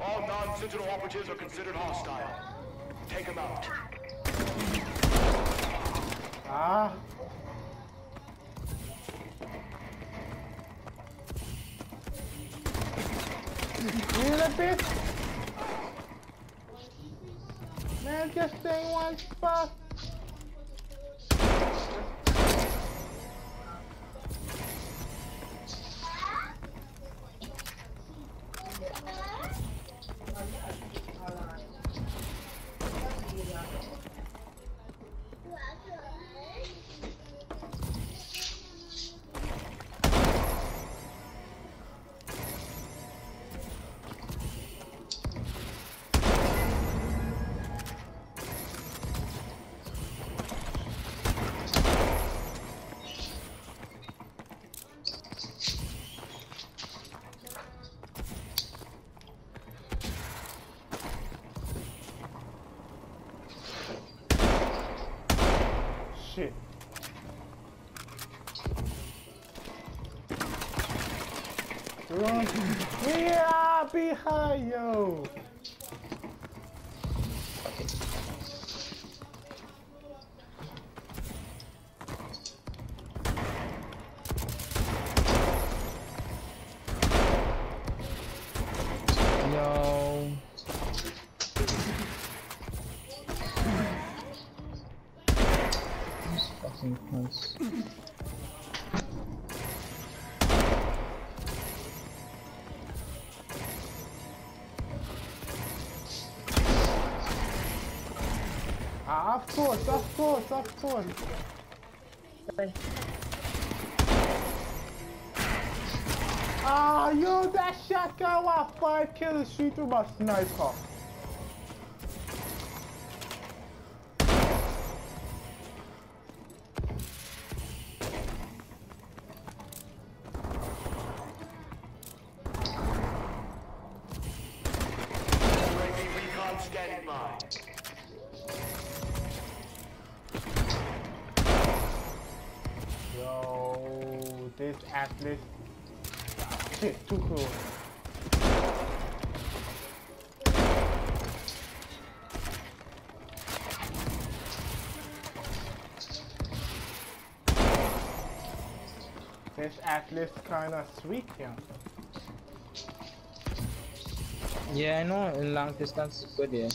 All non-Sentinel operatives are considered hostile. Take them out. Ah. Really, bitch? Man, just stay one spot. We are behind you. Yo. Fucking. Of course, of course, of course. Ah, yo, that shotgun was five kills shoot through my sniper. Standing by. This atlas. Shit, too cool. This atlas kinda sweet here. Yeah, I know in long distance is good, yeah.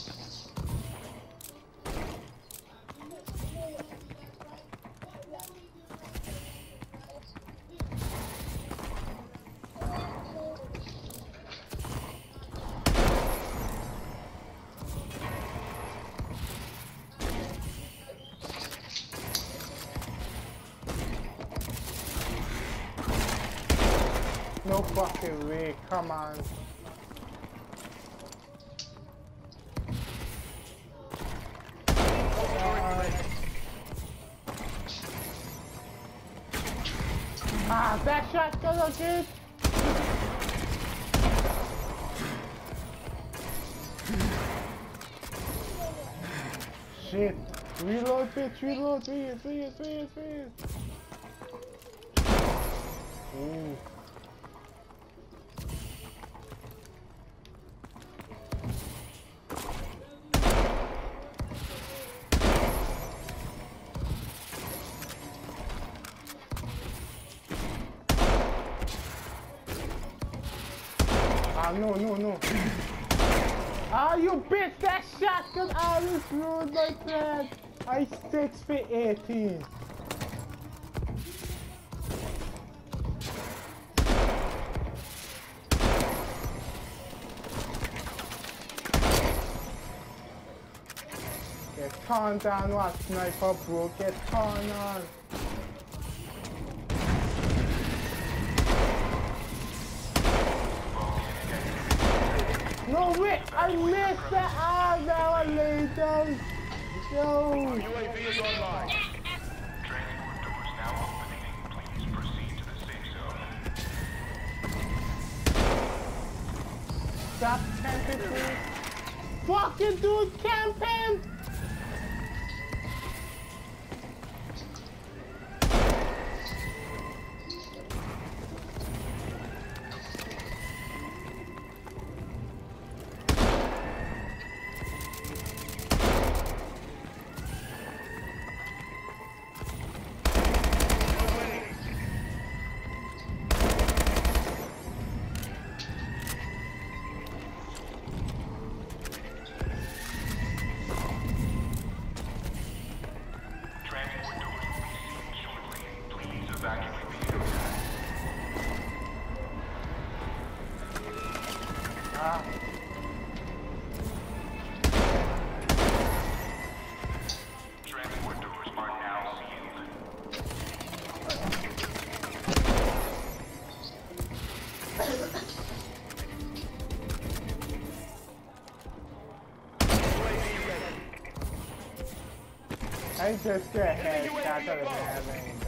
No fucking way, come on. Ah, that shotgun again! Shit! Reload, bitch, reload, please, please, please, please! Ooh. No, no, no. Ah, you bitch, that shotgun almost ruined my plan. I 6 for 18. Get turned down, what sniper bro, get turned on. No, I missed that. Ah, now I lay down. Yo. UAV is online. Transport doors now opening. Please proceed to the safe zone. Stop camping, please. Fucking dude, camping! I just get headshot doesn't have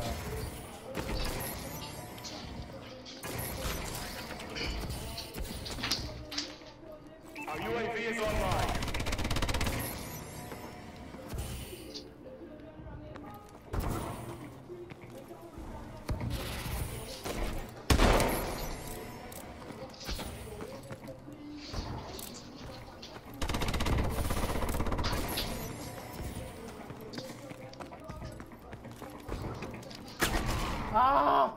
Ah!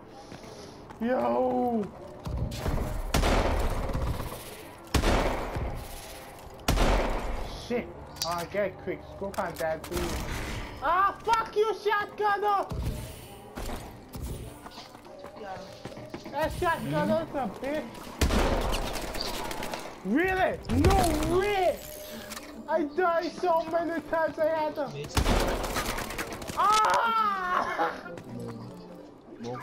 Yo! Shit! Oh, get quick. Go find that dude. Ah, fuck you, shotgunner! That shotgunner's a bitch. Really? No way! I died so many times I had to. Ah! Think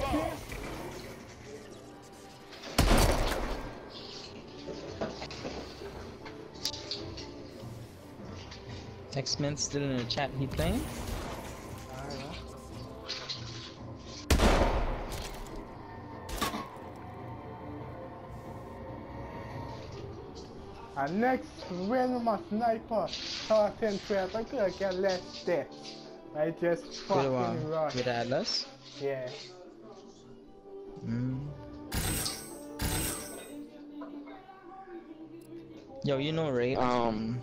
shit? X-Men still in the chat. He playing? And next, when my sniper start in 12, I could get less deaths. I just With, fucking rush. with Atlas? Yeah. Mm. Yo, you know Ray? Um,